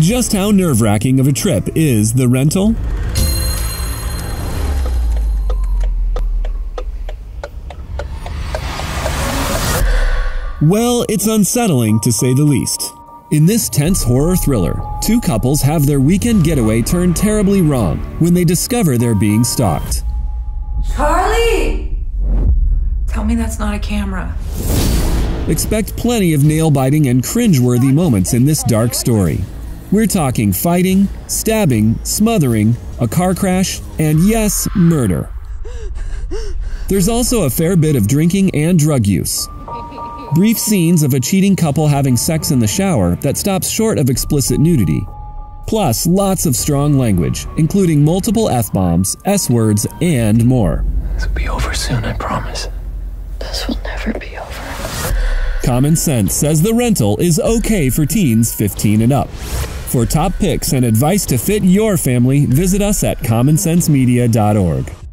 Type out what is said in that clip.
Just how nerve wracking of a trip is the rental? Well, it's unsettling to say the least. In this tense horror thriller, two couples have their weekend getaway turned terribly wrong when they discover they're being stalked. Charlie! Tell me that's not a camera. Expect plenty of nail biting and cringe-worthy moments in this dark story. We're talking fighting, stabbing, smothering, a car crash, and yes, murder. There's also a fair bit of drinking and drug use. Brief scenes of a cheating couple having sex in the shower that stops short of explicit nudity. Plus, lots of strong language, including multiple F bombs, S words, and more. This will be over soon, I promise. This will never be over. Common Sense says the rental is okay for teens 15 and up. For top picks and advice to fit your family, visit us at commonsensemedia.org.